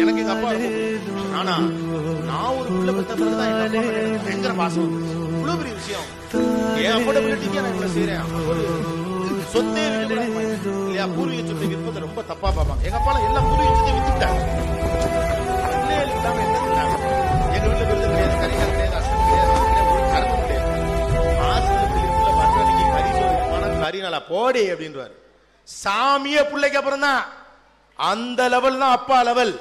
எனக்கு எங்க அப்பா ஆனா நான் ஒரு பிள்ளை பெற்ற பிறகுதான் எங்க அப்பா பயங்கர பாசம். இவ்வளவு பெரிய விஷயம். என் அஃபோர்டபிலிட்டிக்கு நான் இவ்வளவு செய்யறேன் ஒரு சொத்தே இல்லையா? பூர்வீக சொத்தை விற்பதை ரொம்ப தப்பா பார்ப்பாங்க. எங்க அப்பா எல்லா பூர்வீக சொத்தை வித்துட்டாங்க. எங்க வீட்டுல விருது கிடையாது. கரிகால் கிடையாது அசல் கிடையாது ஒரு கரும்பு கிடையாது. கறி போடி அப்படின்றாரு. சாமியே பிள்ளைக்கு அப்புறம் தான் அந்த லெவல் தான் அப்பா லெவல்